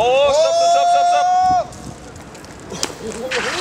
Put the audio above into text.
おーストップストップストップ